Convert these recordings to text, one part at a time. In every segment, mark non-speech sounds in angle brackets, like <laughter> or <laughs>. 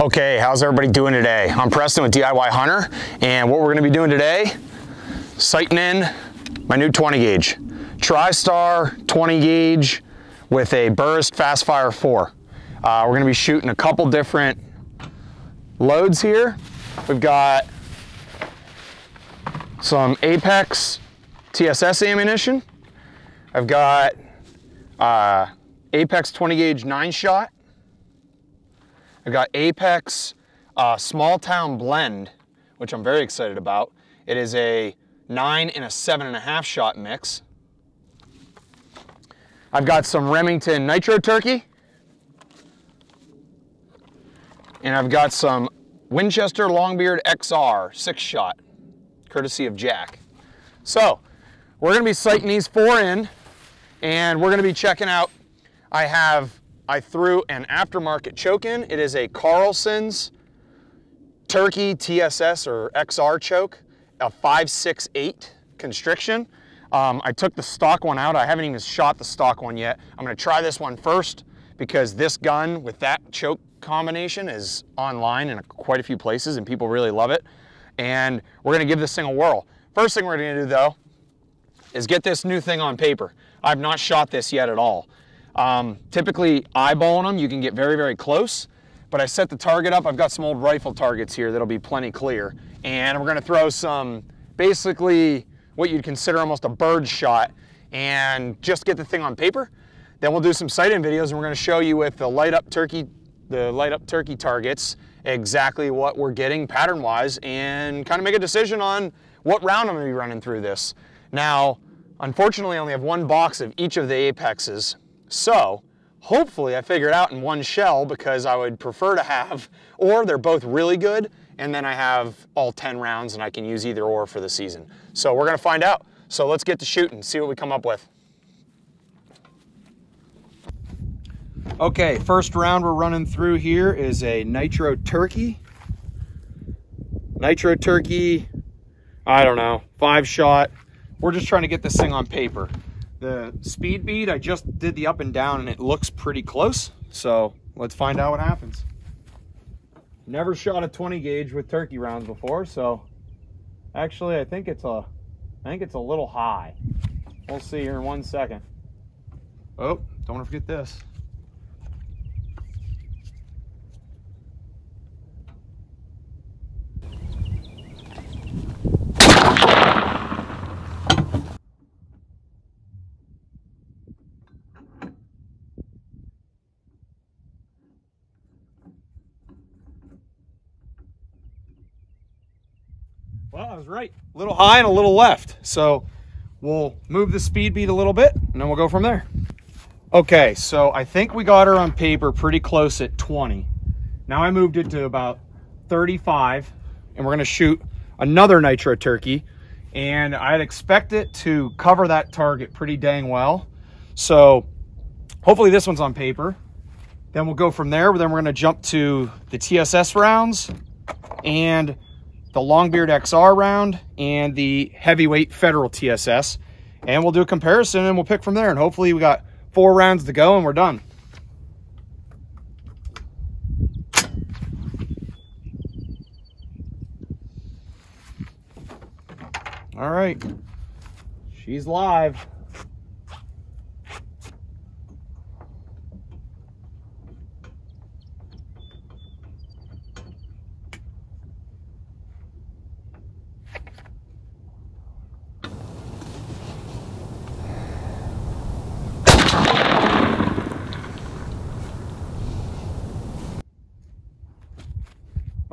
Okay, how's everybody doing today? I'm Preston with DIY Hunter, and what we're gonna be doing today, sighting in my new 20 gauge. TriStar 20 gauge with a Burris Fastfire 4. Uh, we're gonna be shooting a couple different loads here. We've got some Apex TSS ammunition. I've got uh, Apex 20 gauge nine shot. I've got Apex uh, Small Town Blend, which I'm very excited about. It is a nine and a seven and a half shot mix. I've got some Remington Nitro Turkey. And I've got some Winchester Longbeard XR six shot, courtesy of Jack. So we're gonna be sighting these four in and we're gonna be checking out, I have, I threw an aftermarket choke in. It is a Carlson's Turkey TSS or XR choke, a 568 constriction. Um, I took the stock one out. I haven't even shot the stock one yet. I'm gonna try this one first because this gun with that choke combination is online in quite a few places and people really love it. And we're gonna give this thing a whirl. First thing we're gonna do though is get this new thing on paper. I've not shot this yet at all. Um, typically eyeballing them, you can get very, very close, but I set the target up. I've got some old rifle targets here that'll be plenty clear. And we're gonna throw some, basically what you'd consider almost a bird shot and just get the thing on paper. Then we'll do some sight-in videos and we're gonna show you with the light up turkey, the light up turkey targets, exactly what we're getting pattern-wise and kind of make a decision on what round I'm gonna be running through this. Now, unfortunately, I only have one box of each of the Apexes, so hopefully I figure it out in one shell because I would prefer to have, or they're both really good, and then I have all 10 rounds and I can use either or for the season. So we're gonna find out. So let's get to shooting, see what we come up with. Okay, first round we're running through here is a Nitro Turkey. Nitro Turkey, I don't know, five shot. We're just trying to get this thing on paper. The speed bead, I just did the up and down and it looks pretty close. So let's find out what happens. Never shot a 20 gauge with turkey rounds before, so actually I think it's a I think it's a little high. We'll see here in one second. Oh, don't forget this. Well, I was right. A little high and a little left. So we'll move the speed bead a little bit and then we'll go from there. Okay, so I think we got her on paper pretty close at 20. Now I moved it to about 35 and we're gonna shoot another nitro turkey and I'd expect it to cover that target pretty dang well. So hopefully this one's on paper. Then we'll go from there. Then we're gonna jump to the TSS rounds and the Longbeard XR round and the heavyweight Federal TSS. And we'll do a comparison and we'll pick from there. And hopefully we got four rounds to go and we're done. All right, she's live.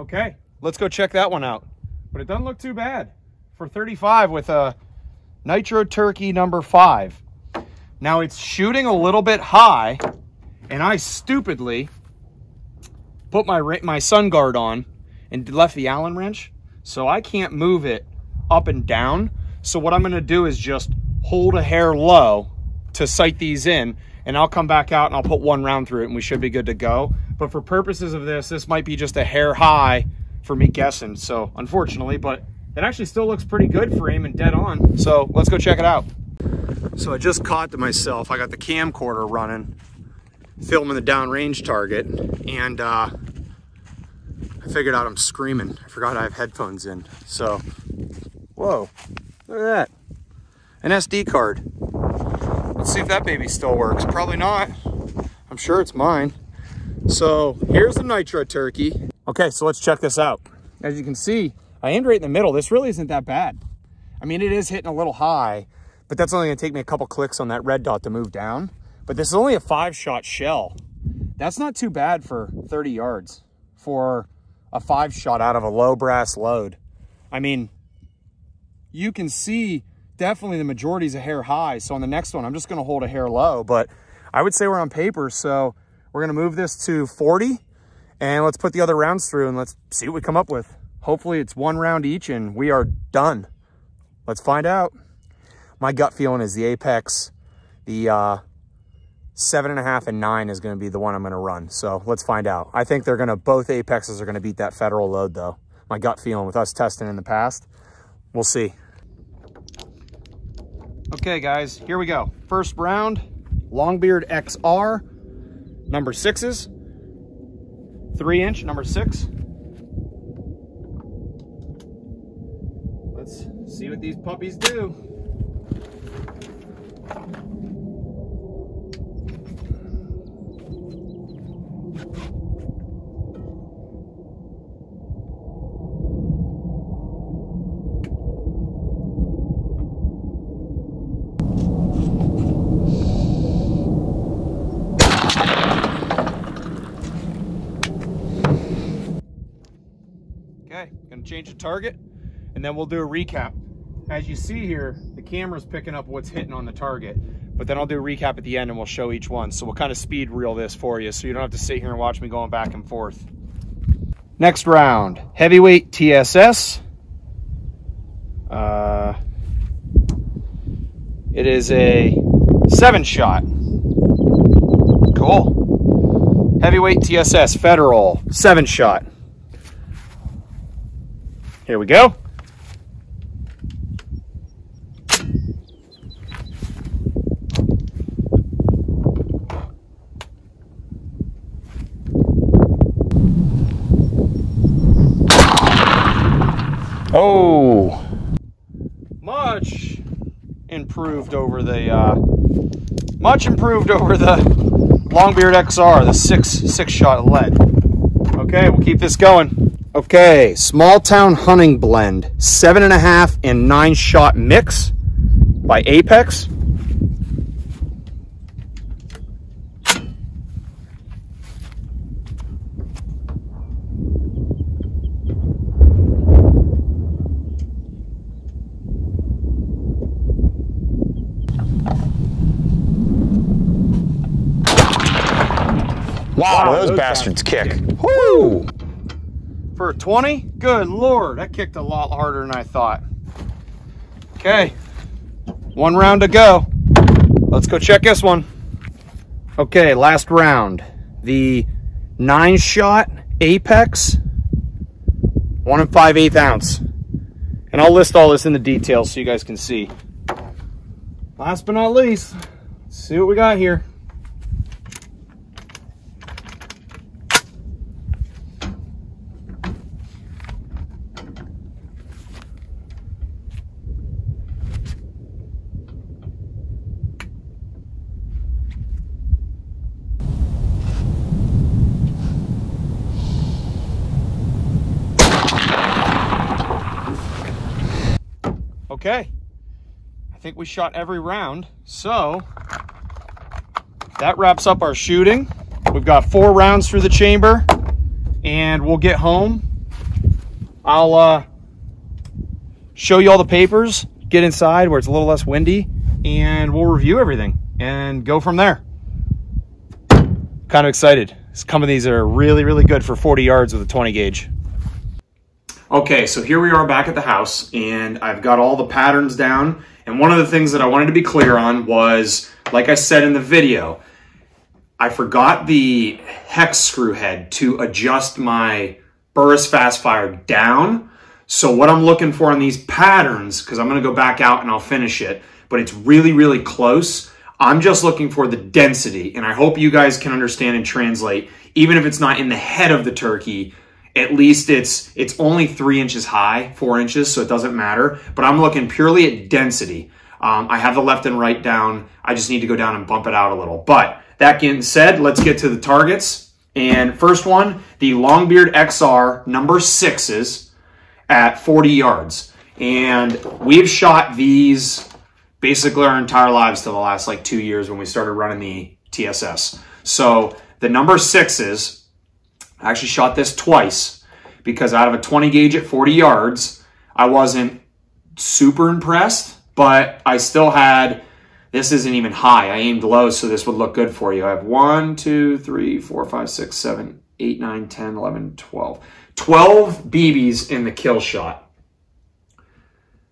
Okay, let's go check that one out. But it doesn't look too bad for 35 with a Nitro Turkey number five. Now it's shooting a little bit high and I stupidly put my, my sun guard on and left the Allen wrench. So I can't move it up and down. So what I'm gonna do is just hold a hair low to sight these in and I'll come back out and I'll put one round through it and we should be good to go. But for purposes of this, this might be just a hair high for me guessing. So unfortunately, but it actually still looks pretty good for aiming dead on. So let's go check it out. So I just caught to myself, I got the camcorder running, filming the downrange target. And uh, I figured out I'm screaming. I forgot I have headphones in. So, whoa, look at that. An SD card. Let's see if that baby still works. Probably not. I'm sure it's mine. So here's the nitro turkey. Okay, so let's check this out. As you can see, I aimed right in the middle. This really isn't that bad. I mean, it is hitting a little high, but that's only gonna take me a couple clicks on that red dot to move down. But this is only a five shot shell. That's not too bad for 30 yards for a five shot out of a low brass load. I mean, you can see definitely the majority is a hair high. So on the next one, I'm just gonna hold a hair low, but I would say we're on paper. So we're gonna move this to 40 and let's put the other rounds through and let's see what we come up with. Hopefully it's one round each and we are done. Let's find out. My gut feeling is the Apex, the uh, seven and a half and nine is to be the one I'm to run. So let's find out. I think they're to, both Apexes are to beat that federal load though. My gut feeling with us testing in the past. We'll see. Okay guys, here we go. First round, Longbeard XR, number sixes, three inch, number six. Let's see what these puppies do. Okay, gonna change the target and then we'll do a recap. As you see here, the camera's picking up what's hitting on the target, but then I'll do a recap at the end and we'll show each one. So we'll kind of speed reel this for you so you don't have to sit here and watch me going back and forth. Next round, heavyweight TSS. Uh, it is a seven shot. Cool. Heavyweight TSS Federal, seven shot. Here we go. Oh, much improved over the uh, much improved over the Longbeard XR, the six six shot lead. Okay, we'll keep this going. Okay, small town hunting blend, seven and a half and nine shot mix by Apex. Wow, those, those bastards kick. Woo! For a 20? Good lord, that kicked a lot harder than I thought. Okay, one round to go. Let's go check this one. Okay, last round. The nine shot Apex, one and five eighth ounce. And I'll list all this in the details so you guys can see. Last but not least, see what we got here. Okay, I think we shot every round. So that wraps up our shooting. We've got four rounds through the chamber and we'll get home. I'll uh, show you all the papers, get inside where it's a little less windy and we'll review everything and go from there. Kind of excited. Some of these are really, really good for 40 yards with a 20 gauge. Okay, so here we are back at the house and I've got all the patterns down. And one of the things that I wanted to be clear on was, like I said in the video, I forgot the hex screw head to adjust my Burris Fastfire down. So what I'm looking for on these patterns, because I'm going to go back out and I'll finish it, but it's really, really close. I'm just looking for the density, and I hope you guys can understand and translate, even if it's not in the head of the turkey, at least it's it's only three inches high, four inches, so it doesn't matter. But I'm looking purely at density. Um, I have the left and right down. I just need to go down and bump it out a little. But that being said, let's get to the targets. And first one, the Longbeard XR number sixes at 40 yards. And we've shot these basically our entire lives to the last like two years when we started running the TSS. So the number sixes, I actually shot this twice because out of a 20 gauge at 40 yards, I wasn't super impressed, but I still had, this isn't even high. I aimed low, so this would look good for you. I have 1, 2, 3, 4, 5, 6, 7, 8, 9, 10, 11, 12. 12 BBs in the kill shot.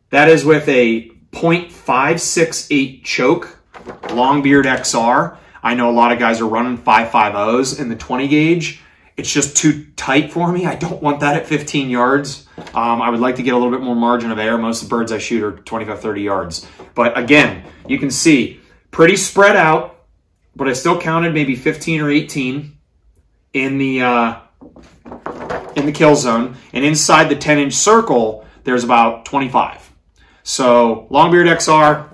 That is with a .568 choke, Longbeard XR. I know a lot of guys are running 5.50s in the 20 gauge. It's just too tight for me. I don't want that at 15 yards. Um, I would like to get a little bit more margin of error. Most of the birds I shoot are 25, 30 yards. But again, you can see pretty spread out, but I still counted maybe 15 or 18 in the uh, in the kill zone. And inside the 10 inch circle, there's about 25. So Longbeard XR,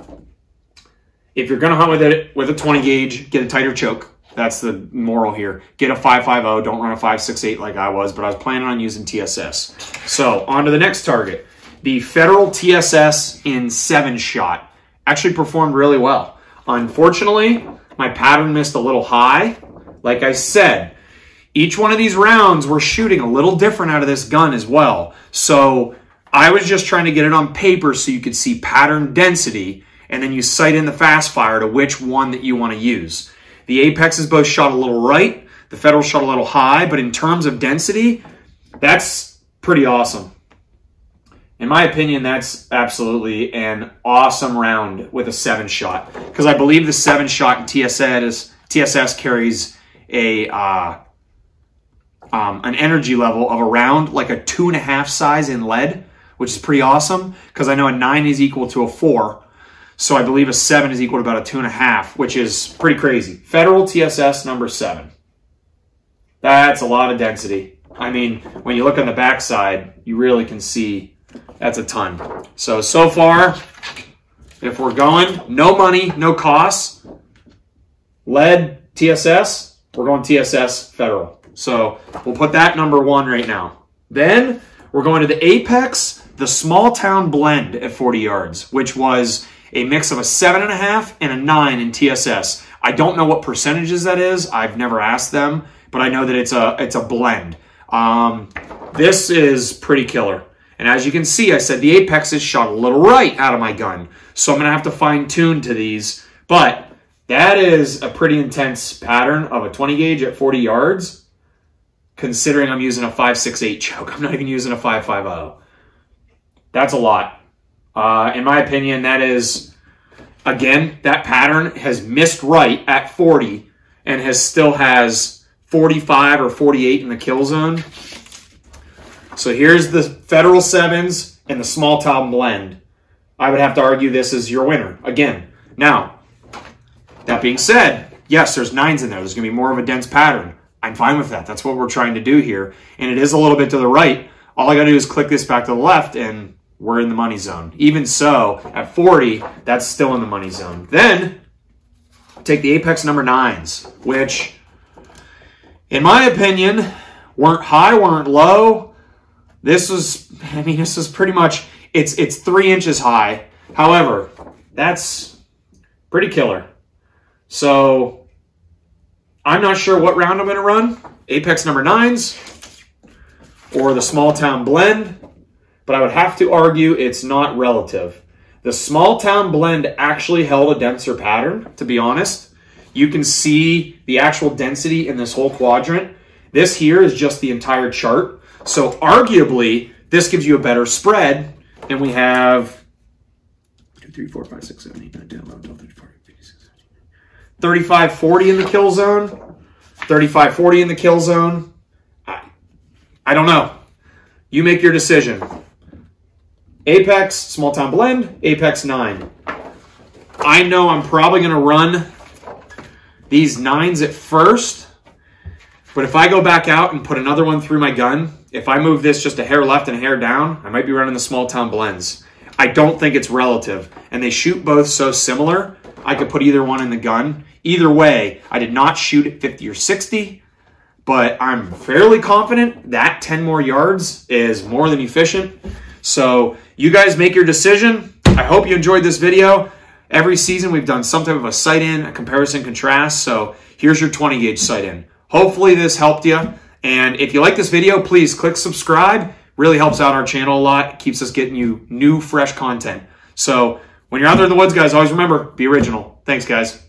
if you're going to hunt with it with a 20 gauge, get a tighter choke. That's the moral here. Get a 550, don't run a 568 like I was, but I was planning on using TSS. So on to the next target. The Federal TSS in 7 shot actually performed really well. Unfortunately, my pattern missed a little high. Like I said, each one of these rounds we're shooting a little different out of this gun as well. So I was just trying to get it on paper so you could see pattern density and then you sight in the fast fire to which one that you want to use. The Apexes both shot a little right, the Federal shot a little high, but in terms of density, that's pretty awesome. In my opinion, that's absolutely an awesome round with a seven shot because I believe the seven shot in TSS, TSS carries a uh, um, an energy level of around like a two and a half size in lead, which is pretty awesome because I know a nine is equal to a four. So I believe a seven is equal to about a two and a half, which is pretty crazy. Federal TSS number seven. That's a lot of density. I mean, when you look on the backside, you really can see that's a ton. So, so far, if we're going, no money, no costs, lead TSS, we're going TSS Federal. So we'll put that number one right now. Then we're going to the Apex, the small town blend at 40 yards, which was a mix of a seven and a half and a nine in TSS. I don't know what percentages that is. I've never asked them, but I know that it's a it's a blend. Um, this is pretty killer. And as you can see, I said the apex is shot a little right out of my gun. So I'm going to have to fine tune to these. But that is a pretty intense pattern of a 20 gauge at 40 yards, considering I'm using a 5.68 <laughs> choke. I'm not even using a 5.50. That's a lot. Uh, in my opinion, that is, again, that pattern has missed right at 40 and has still has 45 or 48 in the kill zone. So here's the Federal Sevens and the Small Town Blend. I would have to argue this is your winner. Again, now, that being said, yes, there's nines in there. There's going to be more of a dense pattern. I'm fine with that. That's what we're trying to do here. And it is a little bit to the right. All I got to do is click this back to the left and we're in the money zone. Even so, at 40, that's still in the money zone. Then, take the Apex number nines, which, in my opinion, weren't high, weren't low. This was, <laughs> I mean, this is pretty much, it's, it's three inches high. However, that's pretty killer. So I'm not sure what round I'm to run. Apex number nines or the small town blend, but I would have to argue it's not relative. The small town blend actually held a denser pattern, to be honest. You can see the actual density in this whole quadrant. This here is just the entire chart. So arguably, this gives you a better spread, and we have 2, 3, 4, 5, 6, 7, 8, 9, 10, 11, 12, 13, 14, 15, 16, 35, 40 in the kill zone, 35, 40 in the kill zone. I, I don't know. You make your decision. Apex, small town blend, Apex 9. I know I'm probably going to run these nines at first But if I go back out and put another one through my gun, if I move this just a hair left and a hair down, I might be running the small town blends. I don't think it's relative. And they shoot both so similar, I could put either one in the gun. Either way, I did not shoot at 50 or 60, but I'm fairly confident that 10 more yards is more than efficient. So you guys make your decision. I hope you enjoyed this video. Every season we've done some type of a sight in, a comparison contrast. So here's your 20 gauge sight in. Hopefully this helped you. And if you like this video, please click subscribe. Really helps out our channel a lot. Keeps us getting you new, fresh content. So when you're out there in the woods, guys, always remember, be original. Thanks, guys.